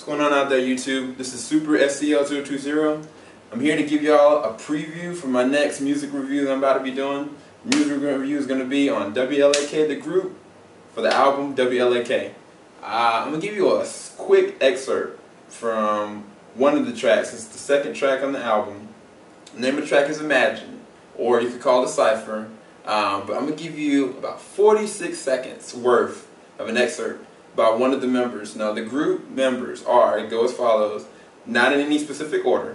What's going on out there, YouTube? This is Super SCL020. I'm here to give y'all a preview for my next music review that I'm about to be doing. Music review is going to be on WLAK, the group, for the album WLAK. Uh, I'm going to give you a quick excerpt from one of the tracks. It's the second track on the album. The name of the track is Imagine, or you could call it Cypher. Um, but I'm going to give you about 46 seconds worth of an excerpt by one of the members. Now, the group members are, it goes as follows, not in any specific order,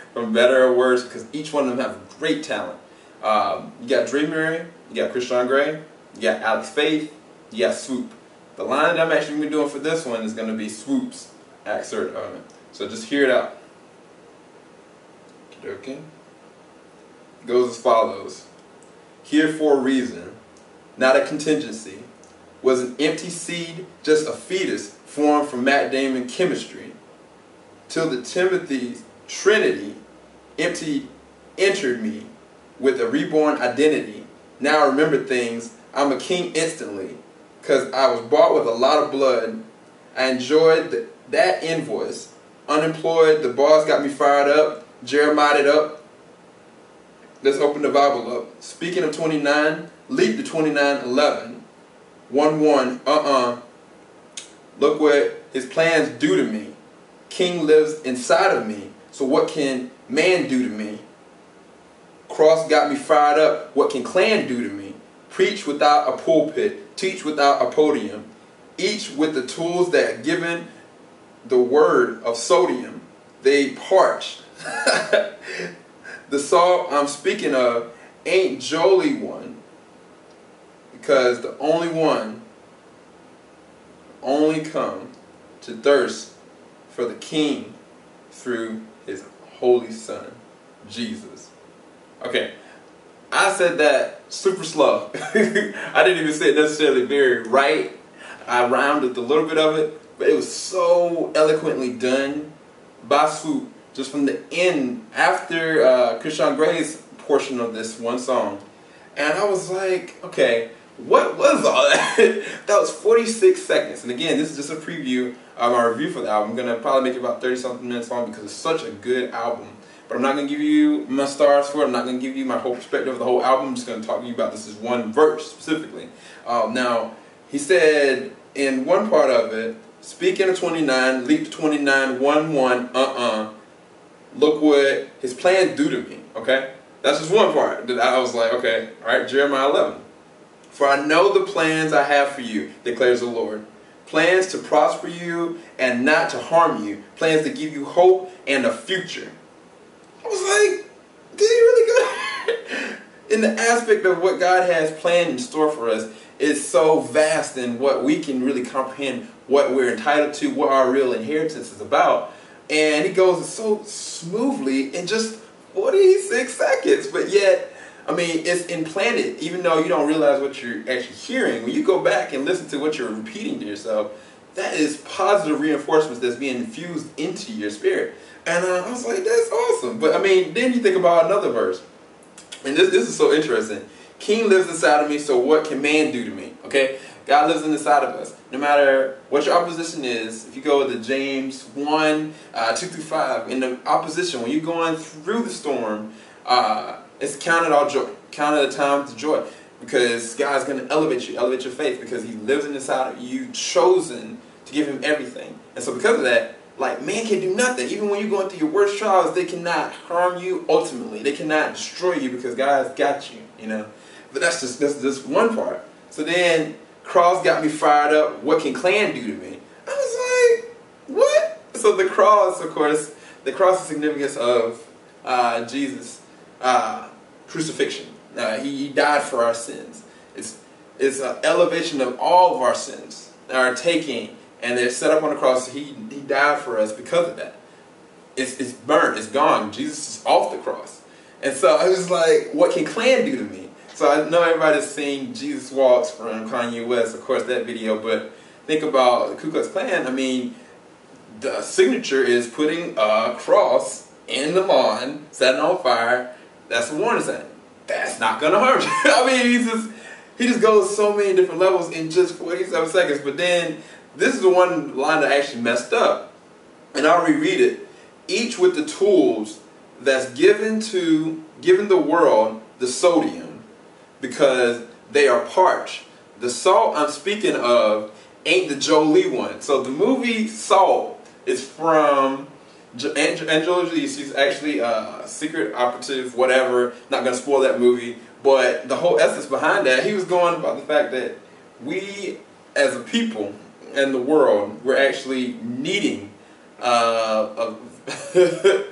from better or worse, because each one of them have great talent. Um, you got Dre Murray, you got Christon Gray, you got Alex Faith, you got Swoope. The line that I'm actually going to be doing for this one is going to be Swoope's excerpt of it. So just hear it out. Okay. Goes as follows. Here for a reason, not a contingency was an empty seed, just a fetus formed from Matt Damon chemistry, till the Timothy Trinity empty entered me with a reborn identity. Now I remember things. I'm a king instantly because I was bought with a lot of blood. I enjoyed the, that invoice. Unemployed, the boss got me fired up, Jeremiah it up. Let's open the Bible up. Speaking of 29, leap to 29:11. 1 1, uh uh. Look what his plans do to me. King lives inside of me. So what can man do to me? Cross got me fired up. What can clan do to me? Preach without a pulpit. Teach without a podium. Each with the tools that given the word of sodium. They parch. the salt I'm speaking of ain't Jolie one because the only one only come to thirst for the King through his holy Son, Jesus. Okay, I said that super slow. I didn't even say it necessarily very right. I rounded a little bit of it, but it was so eloquently done by Swoope just from the end after uh, Christon Gray's portion of this one song. And I was like, okay, what was all that? that was 46 seconds. And again, this is just a preview of my review for the album. I'm going to probably make it about 30 something minutes long because it's such a good album. But I'm not going to give you my stars for it. I'm not going to give you my whole perspective of the whole album. I'm just going to talk to you about this is one verse specifically. Um, now, he said in one part of it, speaking of 29, leap to 29, 1 1, uh uh. Look what his plan do to me, okay? That's just one part that I was like, okay, all right, Jeremiah 11. For I know the plans I have for you, declares the Lord. Plans to prosper you and not to harm you. Plans to give you hope and a future. I was like, did he really go In the aspect of what God has planned in store for us is so vast and what we can really comprehend what we're entitled to, what our real inheritance is about. And he goes so smoothly in just 46 seconds, but yet I mean, it's implanted, even though you don't realize what you're actually hearing. When you go back and listen to what you're repeating to yourself, that is positive reinforcements that's being infused into your spirit. And uh, I was like, that's awesome. But I mean, then you think about another verse. And this, this is so interesting. King lives inside of me, so what can man do to me? Okay? God lives inside of us. No matter what your opposition is, if you go to James 1, uh, 2 through 5, in the opposition, when you're going through the storm, uh, it's counted all joy. Counted the time to joy. Because God's going to elevate you, elevate your faith, because He lives inside of you, chosen to give Him everything. And so, because of that, like man can do nothing. Even when you're going through your worst trials, they cannot harm you ultimately. They cannot destroy you because God's got you, you know. But that's just that's just one part. So then cross got me fired up. What can clan do to me? I was like, what? So the cross, of course, the cross is significance of uh, Jesus uh, crucifixion. Uh, he, he, died for our sins. It's, it's an elevation of all of our sins that are taken and they're set up on the cross. He, he died for us because of that. It's, it's burnt, it's gone. Jesus is off the cross. And so I was like, what can Clan do to me? So I know everybody's seen Jesus Walks from Kanye West, of course, that video, but think about Ku Klux Klan. I mean, the signature is putting a cross in the lawn, setting on fire, that's the warning sign. That's not gonna hurt. I mean, he just he just goes so many different levels in just 47 seconds. But then this is the one line that actually messed up. And I'll reread it. Each with the tools that's given to given the world the sodium because they are parched. The salt I'm speaking of ain't the Jolie one. So the movie Salt is from Angela Jolie. She's actually a secret operative, whatever. Not gonna spoil that movie. But the whole essence behind that, he was going about the fact that we as a people and the world, we're actually needing uh, a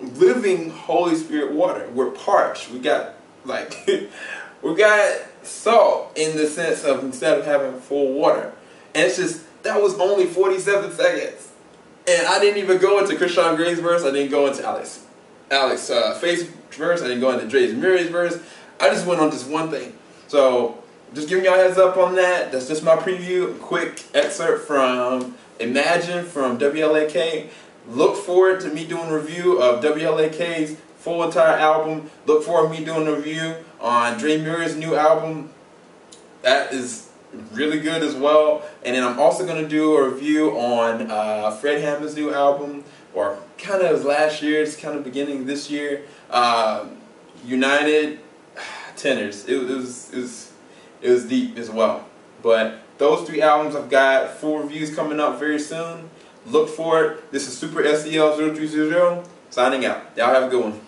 living Holy Spirit water. We're parched. We got like we got salt in the sense of instead of having full water. And it's just that was only 47 seconds. And I didn't even go into Christon Gray's verse. I didn't go into Alex Alex uh, Faith's verse. I didn't go into Dre's Murray's verse. I just went on just one thing. So just giving y'all heads up on that. That's just my preview. Quick excerpt from Imagine from WLAK. Look forward to me doing a review of WLAK's full entire album. Look forward to me doing a review on Dre Murray's new album. That is really good as well. And then I'm also going to do a review on uh, Fred Hammond's new album, or kind of last year, it's kind of beginning this year. Uh, United Tenors. It, it, was, it, was, it was deep as well. But those three albums I've got full reviews coming up very soon. Look for it. This is Super SEL 030 signing out. Y'all have a good one.